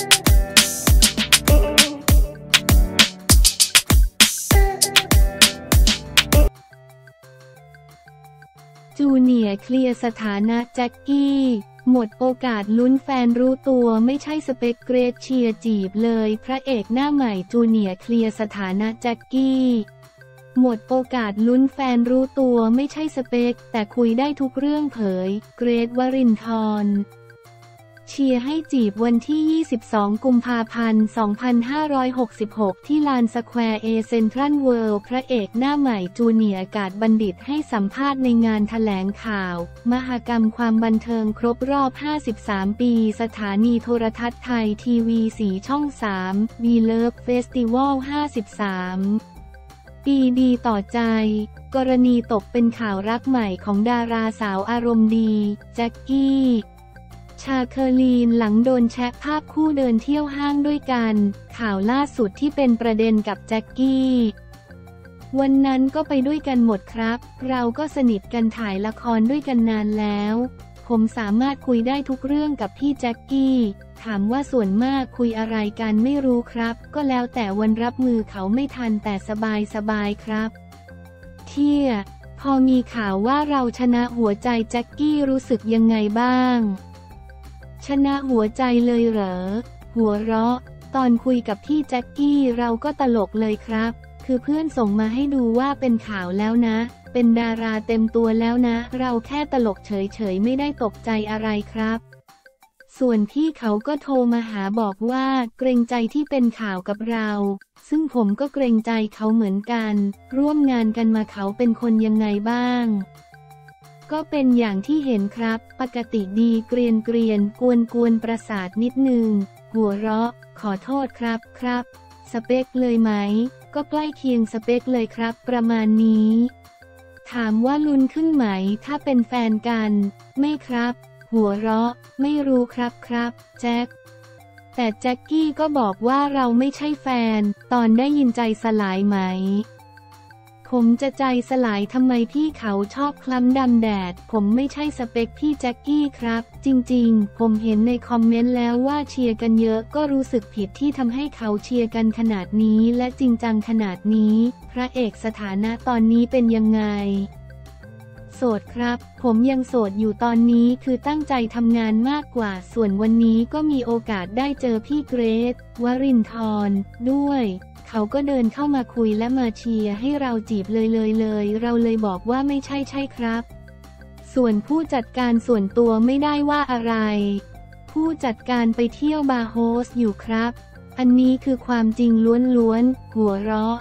จูเนียร์เคลียร์สถานะแจ็คกี้ หมดโอกาสลุ้นแฟนรู้ตัวไม่ใช่สเปคเกรดเชียร์จีบเลย พระเอกหน้าใหม่จูเนียร์เคลียร์สถานะแจ็คกี้ หมดโอกาสลุ้นแฟนรู้ตัวไม่ใช่สเปคแต่คุยได้ทุกเรื่องเผย เกรดวรินทร์ เชียร์ให้จีบวันที่ 22 กุมภาพันธ์ 2566 ที่ลานสแควร์เอเซ็นทรัลเวิลด์พระเอกหน้าใหม่จูเนียร์ กาจบัณฑิตให้สัมภาษณ์ในงานแถลงข่าว มหกรรมความบันเทิงครบรอบ 53 ปี สถานีโทรทัศน์ไทยทีวีสีช่อง3 We Love Festival 53 ปีดีต่อใจกรณีตกเป็นข่าวรักใหม่ของดาราสาวอารมณ์ดี แจ็คกี้ ชาเคอรีนหลังโดนแชะภาพคู่เดินเที่ยวห้างด้วยกัน ข่าวล่าสุดที่เป็นประเด็นกับแจ็คกี้ วันนั้นก็ไปด้วยกันหมดครับ เราก็สนิทกันถ่ายละครด้วยกันนานแล้ว ผมสามารถคุยได้ทุกเรื่องกับพี่แจ็คกี้ ถามว่าส่วนมากคุยอะไรกันไม่รู้ครับ ก็แล้วแต่วันรับมือเขาไม่ทันแต่สบายสบายครับ เที่ย พอมีข่าวว่าเราชนะหัวใจแจ็คกี้รู้สึกยังไงบ้าง ชนะหัวใจเลยเหรอ หัวเราะ ตอนคุยกับพี่แจ็คกี้เราก็ตลกเลยครับ คือเพื่อนส่งมาให้ดูว่าเป็นข่าวแล้วนะ เป็นดาราเต็มตัวแล้วนะ เราแค่ตลกเฉยๆไม่ได้ตกใจอะไรครับ ส่วนพี่เขาก็โทรมาหาบอกว่าเกรงใจที่เป็นข่าวกับเรา ซึ่งผมก็เกรงใจเขาเหมือนกัน ร่วมงานกันมาเขาเป็นคนยังไงบ้าง ก็เป็นอย่างที่เห็นครับ ปกติดีเกรียนเกรียนกวนกวนประสาทนิดนึง หัวเราะ ขอโทษครับครับ สเปคเลยไหม ก็ใกล้เคียงสเปคเลยครับ ประมาณนี้ ถามว่าลุ้นขึ้นไหม ถ้าเป็นแฟนกัน ไม่ครับ หัวเราะ ไม่รู้ครับครับ แจ็คแต่แจ็คกี้ก็บอกว่าเราไม่ใช่แฟน ตอนได้ยินใจสลายไหม ผมจะใจสลายทำไมพี่เขาชอบคล้ำดำแดด ผมไม่ใช่สเปคพี่แจ็คกี้ครับ จริงๆ ผมเห็นในคอมเมนต์แล้วว่าเชียร์กันเยอะก็รู้สึกผิดที่ทำให้เขาเชียร์กันขนาดนี้และจริงจังขนาดนี้ พระเอกสถานะตอนนี้เป็นยังไงโสดครับ ผมยังโสดอยู่ตอนนี้คือตั้งใจทำงานมากกว่า ส่วนวันนี้ก็มีโอกาสได้เจอพี่เกรซวรินทร์ด้วย เขาก็เดินเข้ามาคุยและมาเชียร์ให้เราจีบเลยเลยเลย เราเลยบอกว่าไม่ใช่ใช่ครับ ส่วนผู้จัดการส่วนตัวไม่ได้ว่าอะไร ผู้จัดการไปเที่ยวบาร์โฮสอยู่ครับ อันนี้คือความจริงล้วนๆหัวเราะ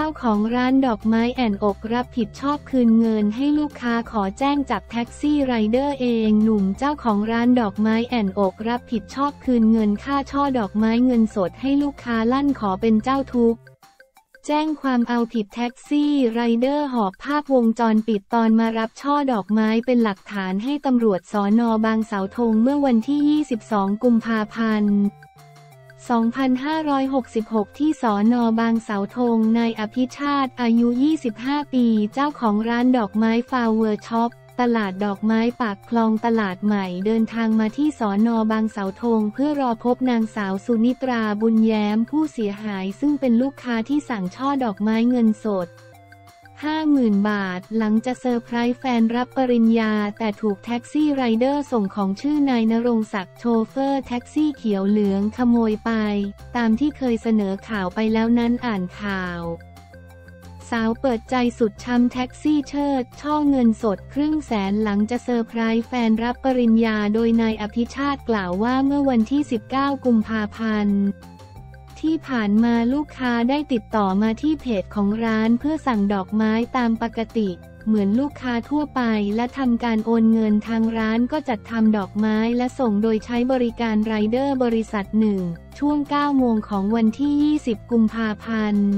จ้าของร้านดอกไม้แอนอกรับผิดชอบคืนเงินให้ลูกค้าขอแจ้งจับแท็กซี่ไรเดอร์เองหนุ่มเจ้าของร้านดอกไม้แอนอกรับผิดชอบคืนเงินค่าช่อดอกไม้เงินสดให้ลูกค้าลั่นขอเป็นเจ้าทุกข์แจ้งความเอาผิดแท็กซี่ไรเดอร์หอบภาพวงจรปิดตอนมารับช่อดอกไม้เป็นหลักฐานให้ตำรวจสอนอบางเสาธงเมื่อวันที่ 22 กุมภาพันธ์ 2566 ที่สอนอบางเสาธง นายอภิชาติ อายุ 25 ปี เจ้าของร้านดอกไม้ Flower Shop ตลาดดอกไม้ปากคลองตลาดใหม่ เดินทางมาที่สอนอบางเสาธง เพื่อรอพบนางสาวสุนิตราบุญแย้มผู้เสียหายซึ่งเป็นลูกค้าที่สั่งช่อดอกไม้เงินสด 50,000 บาท หวังจะเซอร์ไพรส์แฟนรับปริญญา แต่ถูกแท็กซี่ไรเดอร์ส่งของชื่อนายนรงศักดิ์โชเฟอร์แท็กซี่เขียวเหลืองขโมยไป ตามที่เคยเสนอข่าวไปแล้วนั้นอ่านข่าว สาวเปิดใจสุดช้ำแท็กซี่เชิด ช่อเงินสดครึ่งแสนหวังจะเซอร์ไพรส์แฟนรับปริญญา โดยนายอภิชาติกล่าวว่าเมื่อวันที่ 19 กุมภาพันธ์ ที่ผ่านมาลูกค้าได้ติดต่อมาที่เพจของร้านเพื่อสั่งดอกไม้ตามปกติ เหมือนลูกค้าทั่วไปและทำการโอนเงินทางร้านก็จัดทำดอกไม้และส่งโดยใช้บริการไรเดอร์บริษัทหนึ่ง ช่วง 9 โมงของวันที่ 20 กุมภาพันธ์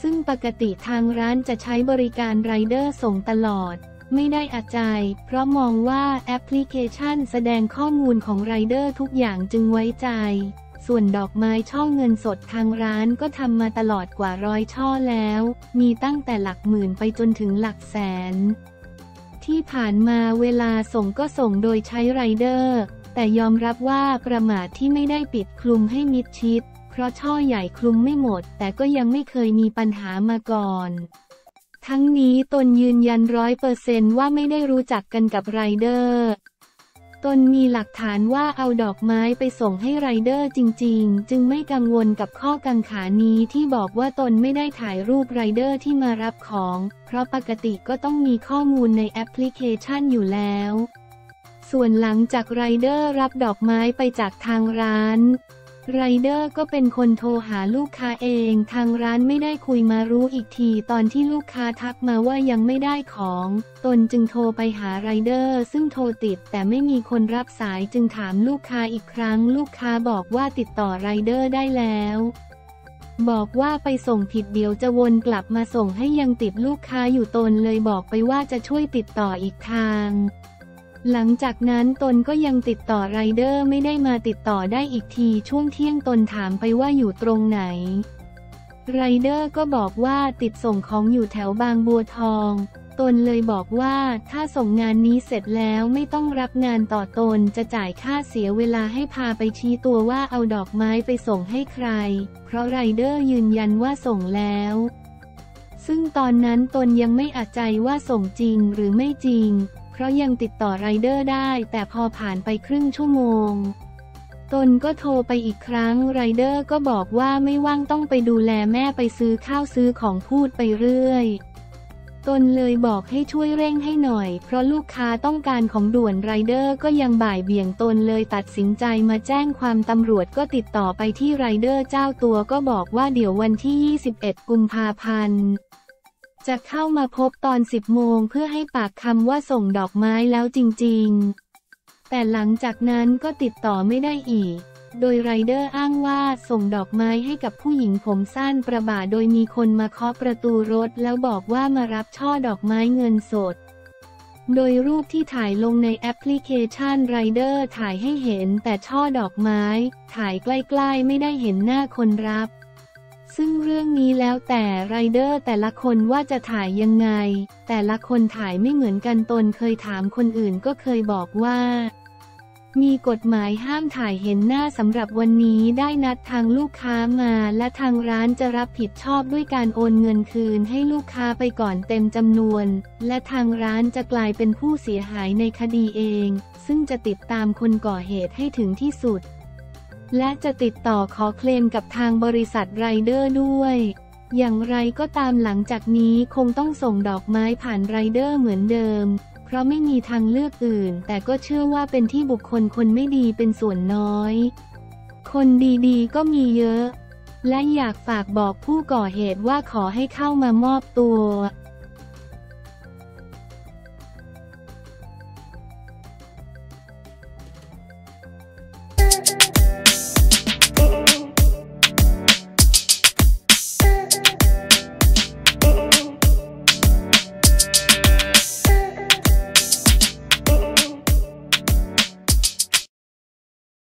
ซึ่งปกติทางร้านจะใช้บริการไรเดอร์ส่งตลอด ไม่ได้อาจาย เพราะมองว่าแอปพลิเคชันแสดงข้อมูลของไรเดอร์ทุกอย่างจึงไว้ใจ ส่วนดอกไม้ช่อเงินสดทางร้านก็ทำมาตลอดกว่าร้อยช่อแล้ว มีตั้งแต่หลักหมื่นไปจนถึงหลักแสน ที่ผ่านมาเวลาส่งก็ส่งโดยใช้ไรเดอร์ แต่ยอมรับว่าประมาทที่ไม่ได้ปิดคลุมให้มิดชิด เพราะช่อใหญ่คลุมไม่หมด แต่ก็ยังไม่เคยมีปัญหามาก่อนทั้งนี้ตนยืนยันร้อยเปอร์เซนต์ว่าไม่ได้รู้จักกันกับไรเดอร์ ตนมีหลักฐานว่าเอาดอกไม้ไปส่งให้ไรเดอร์จริง ๆ จึงไม่กังวลกับข้อกังขานี้ที่บอกว่าตนไม่ได้ถ่ายรูปไรเดอร์ที่มารับของ เพราะปกติก็ต้องมีข้อมูลในแอปพลิเคชันอยู่แล้ว ส่วนหลังจากไรเดอร์รับดอกไม้ไปจากทางร้าน ไรเดอร์ก็เป็นคนโทรหาลูกค้าเอง ทางร้านไม่ได้คุยมารู้อีกที ตอนที่ลูกค้าทักมาว่ายังไม่ได้ของ ตนจึงโทรไปหาไรเดอร์ ซึ่งโทรติดแต่ไม่มีคนรับสายจึงถามลูกค้าอีกครั้ง ลูกค้าบอกว่าติดต่อไรเดอร์ได้แล้วบอกว่าไปส่งผิดเดี๋ยวจะวนกลับมาส่งให้ยังติดลูกค้าอยู่ตนเลยบอกไปว่าจะช่วยติดต่ออีกทาง หลังจากนั้นตนก็ยังติดต่อไรเดอร์ไม่ได้มาติดต่อได้อีกทีช่วงเที่ยงตนถามไปว่าอยู่ตรงไหน ไรเดอร์ก็บอกว่าติดส่งของอยู่แถวบางบัวทอง ตนเลยบอกว่าถ้าส่งงานนี้เสร็จแล้วไม่ต้องรับงานต่อตนจะจ่ายค่าเสียเวลาให้พาไปชี้ตัวว่าเอาดอกไม้ไปส่งให้ใคร เพราะไรเดอร์ยืนยันว่าส่งแล้วซึ่งตอนนั้นตนยังไม่อาจใจว่าส่งจริงหรือไม่จริง เพราะยังติดต่อไรเดอร์ได้ แต่พอผ่านไปครึ่งชั่วโมง ตนก็โทรไปอีกครั้งไรเดอร์ก็บอกว่าไม่ว่างต้องไปดูแลแม่ไปซื้อข้าวซื้อของพูดไปเรื่อยตนเลยบอกให้ช่วยเร่งให้หน่อย เพราะลูกค้าต้องการของด่วนไรเดอร์ก็ยังบ่ายเบี่ยงตนเลยตัดสินใจมาแจ้งความตำรวจก็ติดต่อไปที่ไรเดอร์เจ้าตัวก็บอกว่าเดี๋ยววันที่ 21 กุมภาพันธ์ จะเข้ามาพบตอน 10 โมงเพื่อให้ปากคำว่าส่งดอกไม้แล้วจริงๆ แต่หลังจากนั้นก็ติดต่อไม่ได้อีก โดยไรเดอร์อ้างว่าส่งดอกไม้ให้กับผู้หญิงผมสั้นประบาโดยมีคนมาเคาะประตูรถแล้วบอกว่ามารับช่อดอกไม้เงินสด โดยรูปที่ถ่ายลงในแอปพลิเคชันไรเดอร์ถ่ายให้เห็นแต่ช่อดอกไม้ ถ่ายใกล้ๆไม่ได้เห็นหน้าคนรับ ซึ่งเรื่องนี้แล้วแต่ไรเดอร์แต่ละคนว่าจะถ่ายยังไง แต่ละคนถ่ายไม่เหมือนกันตนเคยถามคนอื่นก็เคยบอกว่า มีกฎหมายห้ามถ่ายเห็นหน้าสำหรับวันนี้ได้นัดทางลูกค้ามาและทางร้านจะรับผิดชอบด้วยการโอนเงินคืนให้ลูกค้าไปก่อนเต็มจำนวน และทางร้านจะกลายเป็นผู้เสียหายในคดีเอง ซึ่งจะติดตามคนก่อเหตุให้ถึงที่สุด และจะติดต่อขอเคลมกับทางบริษัทไรเดอร์ด้วย อย่างไรก็ตามหลังจากนี้คงต้องส่งดอกไม้ผ่านไรเดอร์เหมือนเดิม เพราะไม่มีทางเลือกอื่น แต่ก็เชื่อว่าเป็นที่บุคคลคนไม่ดีเป็นส่วนน้อย คนดีๆ ก็มีเยอะ และอยากฝากบอกผู้ก่อเหตุว่าขอให้เข้ามามอบตัว Thank